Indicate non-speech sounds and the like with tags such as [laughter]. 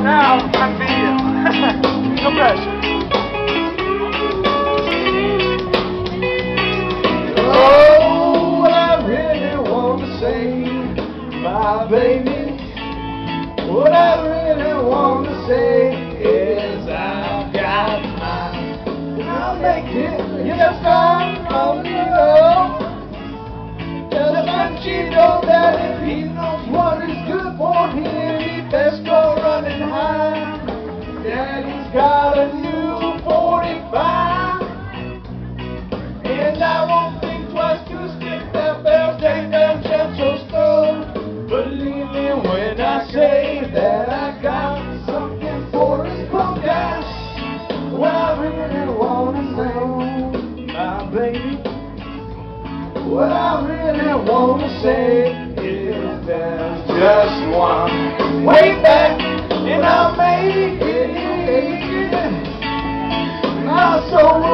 [laughs] no pressure. Oh, what I really want to say, my baby. What I really want to say is I've got mine. I'll make it You just fine on you. Just let you know that if he knows what is good when I say that I got something for his punk ass. Well, I really wanna say, my baby. What I really wanna say is there's just one way back, and I'll make it. I'm so